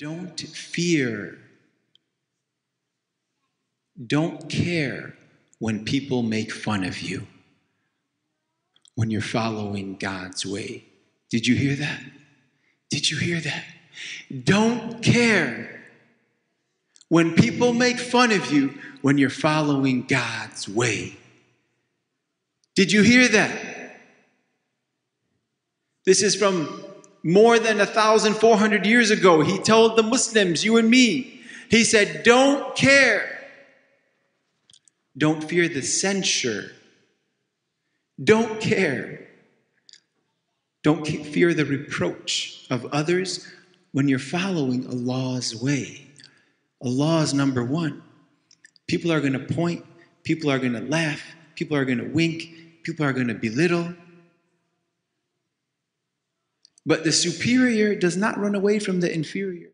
Don't fear. Don't care when people make fun of you when you're following God's way. Did you hear that? Did you hear that? Don't care when people make fun of you when you're following God's way. Did you hear that? This is from more than 1,400 years ago. He told the Muslims, you and me, he said, Don't care. Don't fear the censure. Don't care. Don't fear the reproach of others when you're following Allah's way. Allah's number one. People are going to point, people are going to laugh, people are going to wink, people are going to belittle. But the superior does not run away from the inferior.